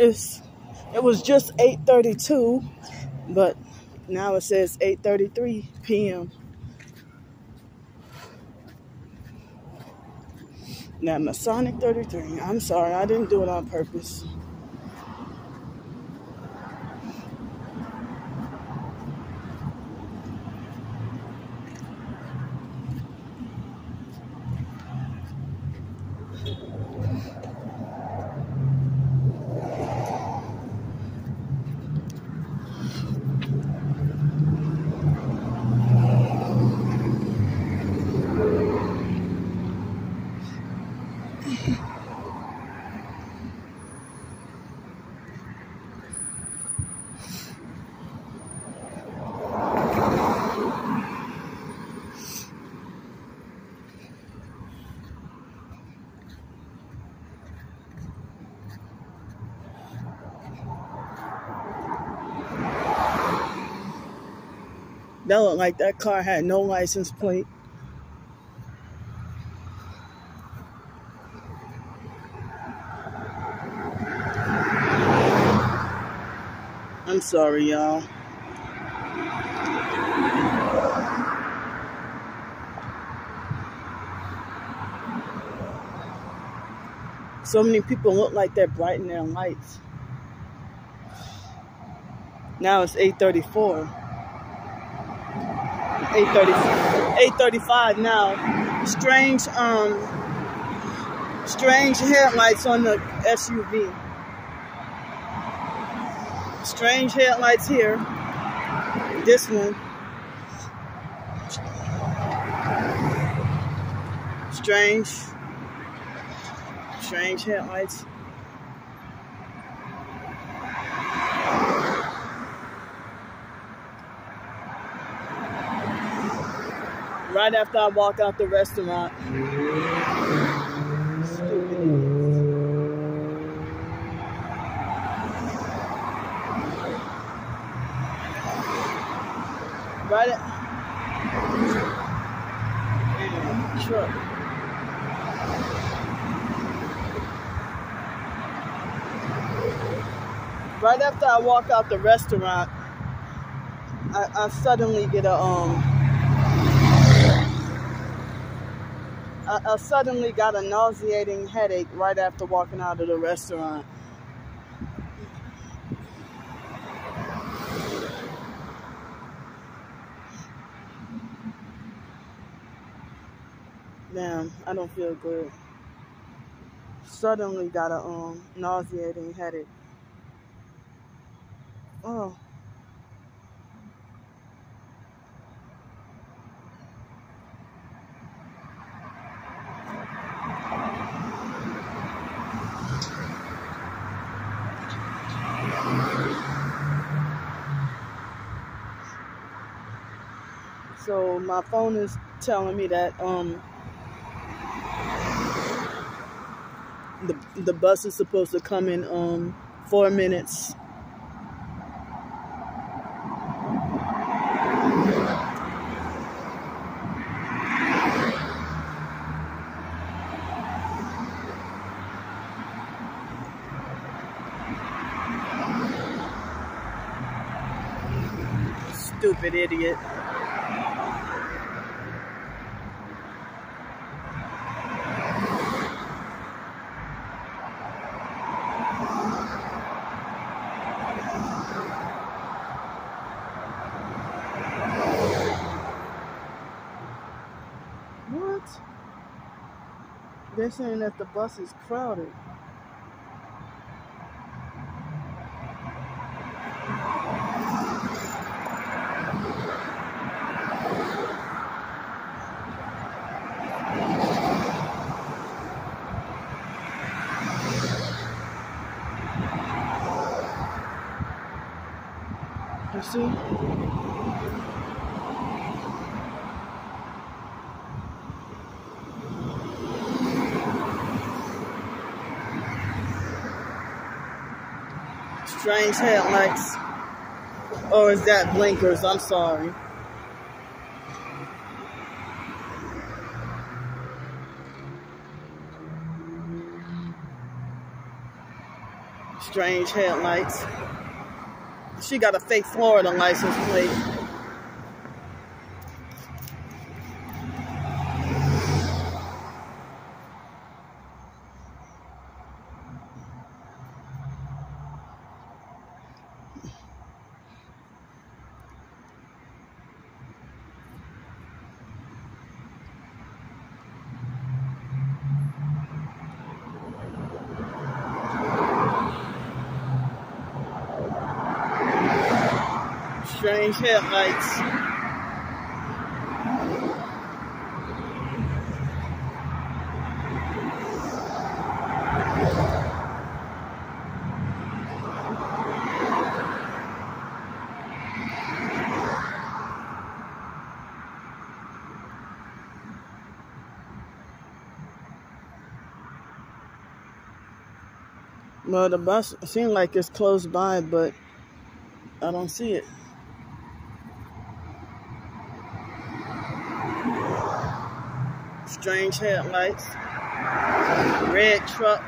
It's it was just 8:32, but now it says 8:33 p.m. Now Masonic 33. I'm sorry, I didn't do it on purpose. That looked like that car had no license plate. I'm sorry, y'all. So many people look like they're brightening their lights. Now it's 834. 830, 835 now. Strange, um, strange headlights on the SUV. Strange headlights here. This one. Strange. Strange headlights. Right after I walk out the restaurant. Right at truck. Right after I walk out the restaurant, I, I suddenly get a um I, suddenly got a nauseating headache right after walking out of the restaurant. Damn, I don't feel good. Suddenly got a um nauseating headache. Oh. So my phone is telling me that um the the bus is supposed to come in um four minutes. Stupid idiot. What? They're saying that the bus is crowded. You see? Strange headlights. Oh, or is that blinkers? I'm sorry. Strange headlights. She got a fake Florida license plate. Strange headlights. Well, the bus seems like it's close by, but I don't see it. Strange headlights, red truck.